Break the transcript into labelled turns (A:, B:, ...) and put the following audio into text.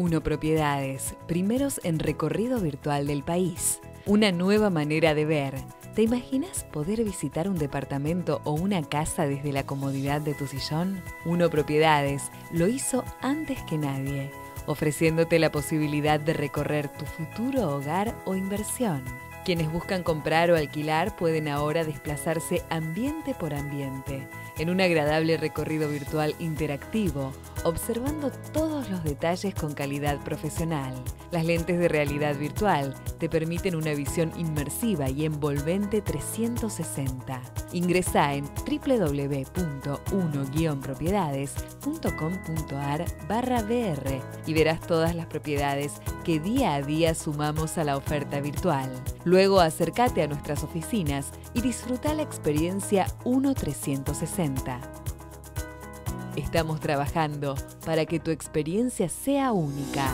A: Uno Propiedades, primeros en recorrido virtual del país. Una nueva manera de ver. ¿Te imaginas poder visitar un departamento o una casa desde la comodidad de tu sillón? Uno Propiedades lo hizo antes que nadie, ofreciéndote la posibilidad de recorrer tu futuro hogar o inversión. Quienes buscan comprar o alquilar pueden ahora desplazarse ambiente por ambiente, en un agradable recorrido virtual interactivo, observando todos los detalles con calidad profesional. Las lentes de realidad virtual te permiten una visión inmersiva y envolvente 360. Ingresa en www.1-propiedades.com.ar barra BR y verás todas las propiedades que día a día sumamos a la oferta virtual. Luego acércate a nuestras oficinas y disfruta la experiencia 1-360. Estamos trabajando para que tu experiencia sea única.